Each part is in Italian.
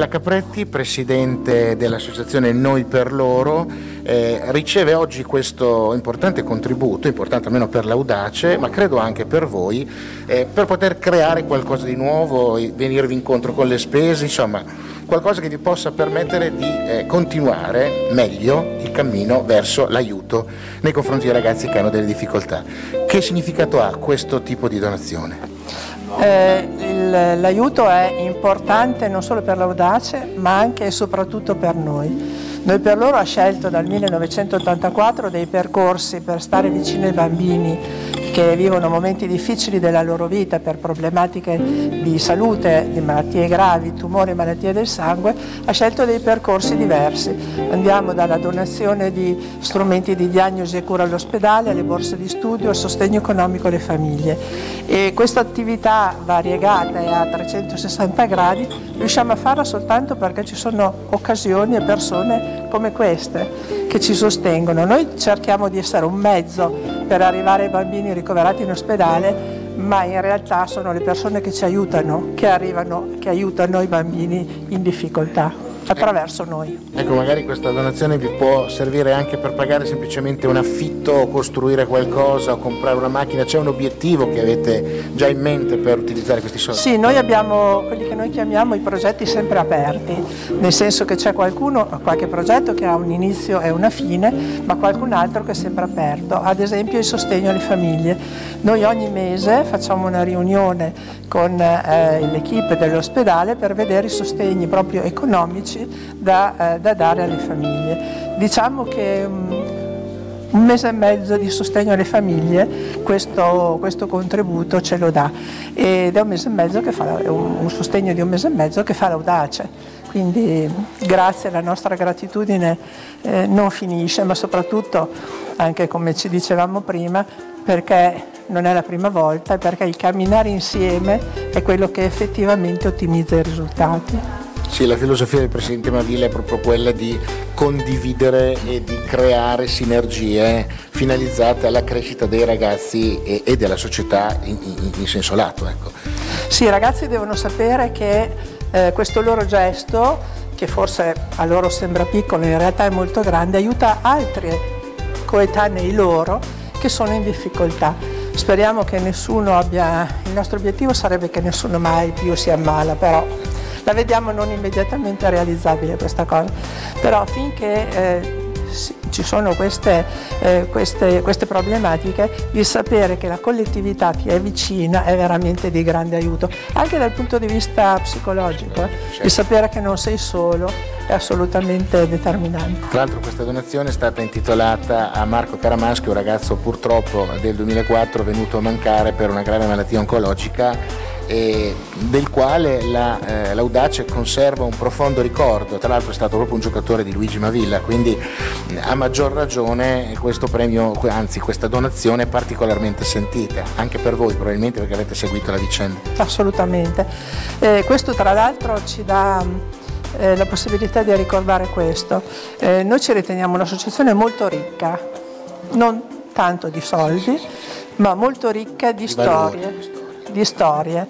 Isabella Capretti, presidente dell'associazione Noi per Loro, eh, riceve oggi questo importante contributo, importante almeno per l'Audace, ma credo anche per voi, eh, per poter creare qualcosa di nuovo, venirvi incontro con le spese, insomma qualcosa che vi possa permettere di eh, continuare meglio il cammino verso l'aiuto nei confronti dei ragazzi che hanno delle difficoltà. Che significato ha questo tipo di donazione? Eh, l'aiuto è importante non solo per l'Audace ma anche e soprattutto per noi. Noi per loro ha scelto dal 1984 dei percorsi per stare vicino ai bambini che vivono momenti difficili della loro vita per problematiche di salute, di malattie gravi, tumori malattie del sangue, ha scelto dei percorsi diversi. Andiamo dalla donazione di strumenti di diagnosi e cura all'ospedale, alle borse di studio, al sostegno economico alle famiglie. E questa attività variegata e a 360 gradi riusciamo a farla soltanto perché ci sono occasioni e persone come queste che ci sostengono. Noi cerchiamo di essere un mezzo per arrivare ai bambini ricoverati in ospedale, ma in realtà sono le persone che ci aiutano, che, arrivano, che aiutano i bambini in difficoltà attraverso noi. Ecco, magari questa donazione vi può servire anche per pagare semplicemente un affitto o costruire qualcosa o comprare una macchina, c'è un obiettivo che avete già in mente per utilizzare questi soldi? Sì, noi abbiamo quelli che noi chiamiamo i progetti sempre aperti, nel senso che c'è qualcuno, qualche progetto che ha un inizio e una fine, ma qualcun altro che è sempre aperto, ad esempio il sostegno alle famiglie. Noi ogni mese facciamo una riunione con eh, l'equipe dell'ospedale per vedere i sostegni proprio economici da, eh, da dare alle famiglie. Diciamo che um, un mese e mezzo di sostegno alle famiglie questo, questo, contributo ce lo dà ed è un mese e mezzo che fa, un, sostegno di un mese e mezzo che fa l'audace. Quindi grazie, la nostra gratitudine eh, non finisce, ma soprattutto, anche come ci dicevamo prima, perché non è la prima volta perché il camminare insieme è quello che effettivamente ottimizza i risultati. Sì, la filosofia del Presidente Mavilla è proprio quella di condividere e di creare sinergie finalizzate alla crescita dei ragazzi e, e della società in, in, in, senso lato. Ecco. Sì, i ragazzi devono sapere che eh, questo loro gesto, che forse a loro sembra piccolo, in realtà è molto grande, aiuta altri coetanei loro che sono in difficoltà. Speriamo che nessuno abbia, il nostro obiettivo sarebbe che nessuno mai più si ammala, però la vediamo non immediatamente realizzabile questa cosa, però finché eh, ci sono queste, eh, queste, queste, problematiche, di sapere che la collettività ti è vicina è veramente di grande aiuto, anche dal punto di vista psicologico, eh, certo. di sapere che non sei solo è assolutamente determinante. Tra l'altro questa donazione è stata intitolata a Marco Caramaschi, un ragazzo purtroppo del 2004 venuto a mancare per una grave malattia oncologica eh, del quale la, eh, l'Audace conserva un profondo ricordo, tra l'altro è stato proprio un giocatore di Luigi Mavilla, quindi a maggior ragione questo premio, anzi questa donazione è particolarmente sentita, anche per voi probabilmente perché avete seguito la vicenda. Assolutamente, eh, questo tra l'altro ci dà eh, la possibilità di ricordare questo. Eh, noi ci riteniamo un'associazione molto ricca, non tanto di soldi, ma molto ricca di, di storie. Valori di storie,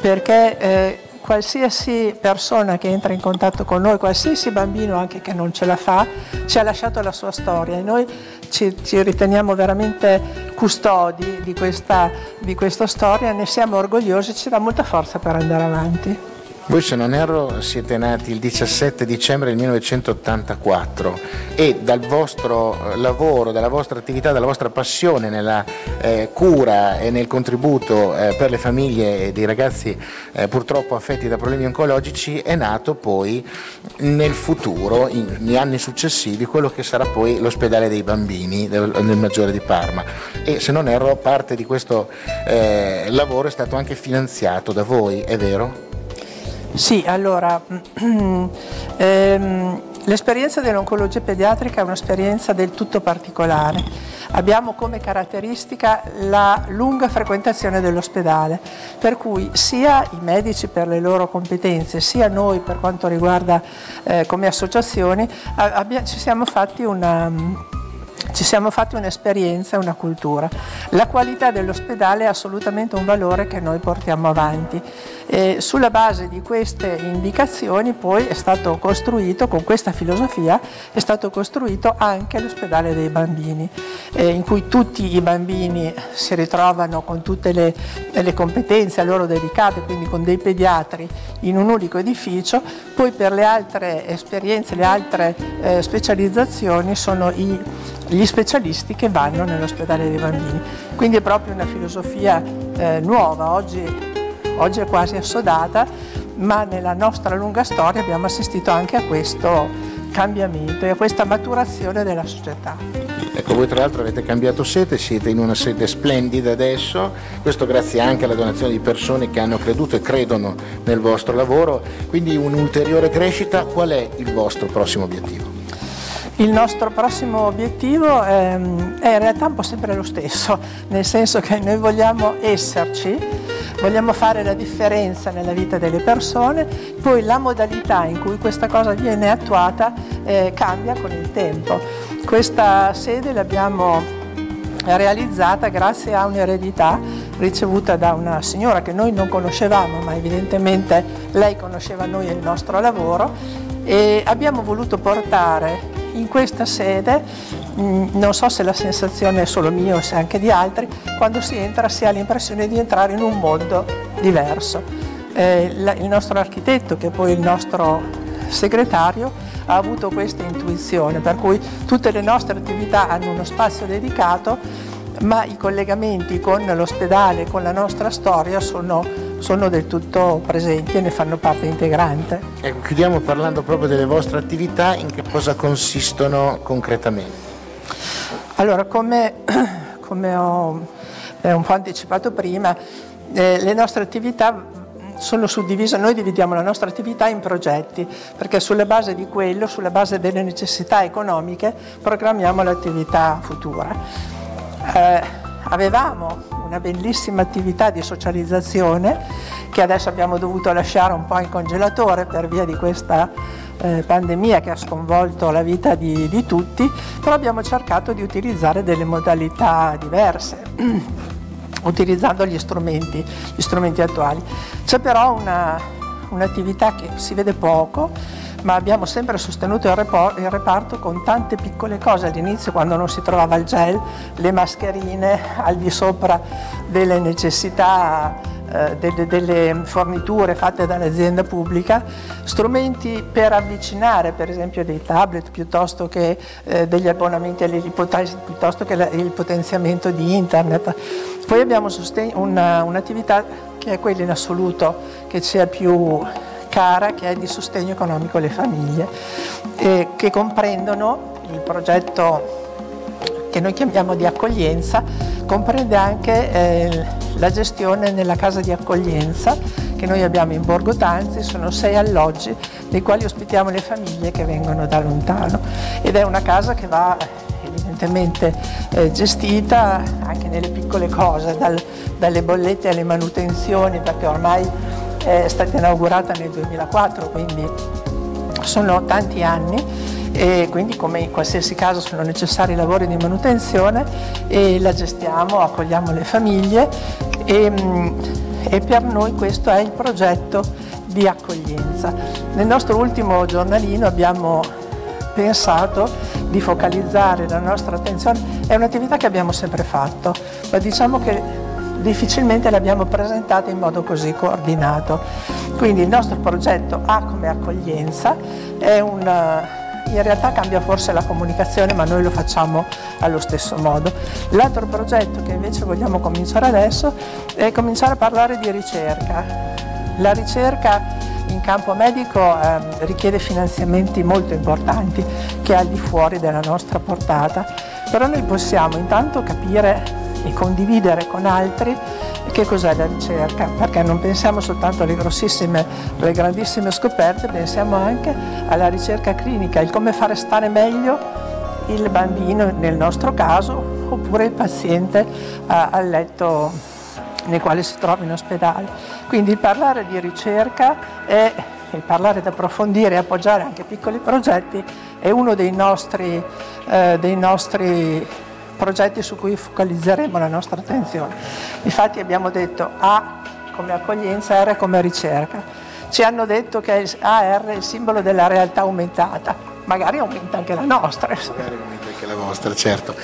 perché eh, qualsiasi persona che entra in contatto con noi, qualsiasi bambino anche che non ce la fa, ci ha lasciato la sua storia e noi ci, ci riteniamo veramente custodi di questa, di questa storia, ne siamo orgogliosi e ci dà molta forza per andare avanti. Voi se non erro siete nati il 17 dicembre del 1984 e dal vostro eh, lavoro, dalla vostra attività, dalla vostra passione nella eh, cura e nel contributo eh, per le famiglie dei ragazzi eh, purtroppo affetti da problemi oncologici è nato poi nel futuro, in, negli anni successivi, quello che sarà poi l'ospedale dei bambini del, nel Maggiore di Parma e se non erro parte di questo eh, lavoro è stato anche finanziato da voi, è vero? Sì, allora, ehm, l'esperienza dell'oncologia pediatrica è un'esperienza del tutto particolare. Abbiamo come caratteristica la lunga frequentazione dell'ospedale, per cui sia i medici per le loro competenze, sia noi per quanto riguarda eh, come associazioni, ci siamo fatti una ci siamo fatti un'esperienza una cultura. La qualità dell'ospedale è assolutamente un valore che noi portiamo avanti. E sulla base di queste indicazioni poi è stato costruito, con questa filosofia, è stato costruito anche l'ospedale dei bambini, eh, in cui tutti i bambini si ritrovano con tutte le, le competenze a loro dedicate, quindi con dei pediatri in un unico edificio, poi per le altre esperienze, le altre eh, specializzazioni sono i, gli specialisti che vanno nell'ospedale dei bambini. Quindi è proprio una filosofia eh, nuova, oggi, oggi è quasi assodata, ma nella nostra lunga storia abbiamo assistito anche a questo cambiamento e a questa maturazione della società. Ecco, voi tra l'altro avete cambiato sede, siete in una sede splendida adesso, questo grazie anche alla donazione di persone che hanno creduto e credono nel vostro lavoro, quindi un'ulteriore crescita. Qual è il vostro prossimo obiettivo? Il nostro prossimo obiettivo è, ehm, è in realtà un po' sempre lo stesso, nel senso che noi vogliamo esserci, vogliamo fare la differenza nella vita delle persone, poi la modalità in cui questa cosa viene attuata eh, cambia con il tempo. Questa sede l'abbiamo realizzata grazie a un'eredità ricevuta da una signora che noi non conoscevamo, ma evidentemente lei conosceva noi e il nostro lavoro e abbiamo voluto portare in questa sede, mm, non so se la sensazione è solo mia o se anche di altri, quando si entra si ha l'impressione di entrare in un mondo diverso. Eh, il nostro architetto, che è poi il nostro segretario, ha avuto questa intuizione, per cui tutte le nostre attività hanno uno spazio dedicato, ma i collegamenti con l'ospedale, con la nostra storia sono sono del tutto presenti e ne fanno parte integrante. Ecco, chiudiamo parlando proprio delle vostre attività, in che cosa consistono concretamente? Allora, come, come ho eh, un po' anticipato prima, eh, le nostre attività sono suddivise, noi dividiamo la nostra attività in progetti, perché sulla base di quello, sulla base delle necessità economiche, programmiamo l'attività futura. Eh, avevamo una bellissima attività di socializzazione che adesso abbiamo dovuto lasciare un po' in congelatore per via di questa eh, pandemia che ha sconvolto la vita di, di tutti, però abbiamo cercato di utilizzare delle modalità diverse utilizzando gli strumenti, gli strumenti attuali. C'è però un'attività un che si vede poco, ma abbiamo sempre sostenuto il, reparto con tante piccole cose. All'inizio quando non si trovava il gel, le mascherine al di sopra delle necessità eh, delle, forniture fatte dall'azienda pubblica, strumenti per avvicinare per esempio dei tablet piuttosto che eh, degli abbonamenti all'ipotesi, piuttosto che il potenziamento di internet. Poi abbiamo un'attività che è quella in assoluto che sia più cara che è di sostegno economico alle famiglie, eh, che comprendono il progetto che noi chiamiamo di accoglienza, comprende anche eh, la gestione nella casa di accoglienza che noi abbiamo in Borgo Tanzi, sono sei alloggi nei quali ospitiamo le famiglie che vengono da lontano ed è una casa che va evidentemente eh, gestita anche nelle piccole cose, dal, dalle bollette alle manutenzioni, perché ormai è stata inaugurata nel 2004, quindi sono tanti anni e quindi come in qualsiasi caso sono necessari lavori di manutenzione e la gestiamo, accogliamo le famiglie e, e per noi questo è il progetto di accoglienza. Nel nostro ultimo giornalino abbiamo pensato di focalizzare la nostra attenzione, è un'attività che abbiamo sempre fatto, ma diciamo che difficilmente l'abbiamo presentata in modo così coordinato. Quindi il nostro progetto A come accoglienza è un in realtà cambia forse la comunicazione ma noi lo facciamo allo stesso modo. L'altro progetto che invece vogliamo cominciare adesso è cominciare a parlare di ricerca. La ricerca in campo medico eh, richiede finanziamenti molto importanti che è al di fuori della nostra portata, però noi possiamo intanto capire e condividere con altri che cos'è la ricerca, perché non pensiamo soltanto alle grossissime, alle grandissime scoperte, pensiamo anche alla ricerca clinica, il come fare stare meglio il bambino nel nostro caso oppure il paziente a, al letto nel quale si trova in ospedale. Quindi il parlare di ricerca è il parlare di approfondire e appoggiare anche piccoli progetti è uno dei nostri, eh, dei nostri progetti su cui focalizzeremo la nostra attenzione. Infatti abbiamo detto A come accoglienza, R come ricerca. Ci hanno detto che AR è il simbolo della realtà aumentata, magari aumenta anche la nostra. Magari aumenta anche la vostra, certo.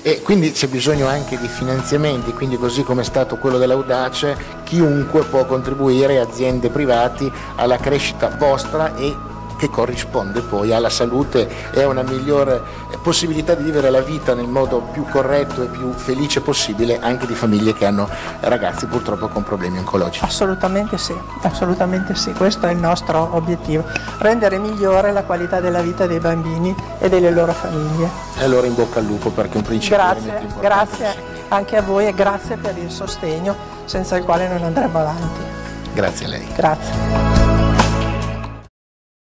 E quindi c'è bisogno anche di finanziamenti, quindi così come è stato quello dell'Audace, chiunque può contribuire, aziende privati, alla crescita vostra e che corrisponde poi alla salute e a una migliore possibilità di vivere la vita nel modo più corretto e più felice possibile anche di famiglie che hanno ragazzi purtroppo con problemi oncologici. Assolutamente sì, assolutamente sì, questo è il nostro obiettivo, rendere migliore la qualità della vita dei bambini e delle loro famiglie. E allora in bocca al lupo perché è un principio grazie, grazie anche a voi e grazie per il sostegno senza il quale non andremo avanti. Grazie a lei. Grazie.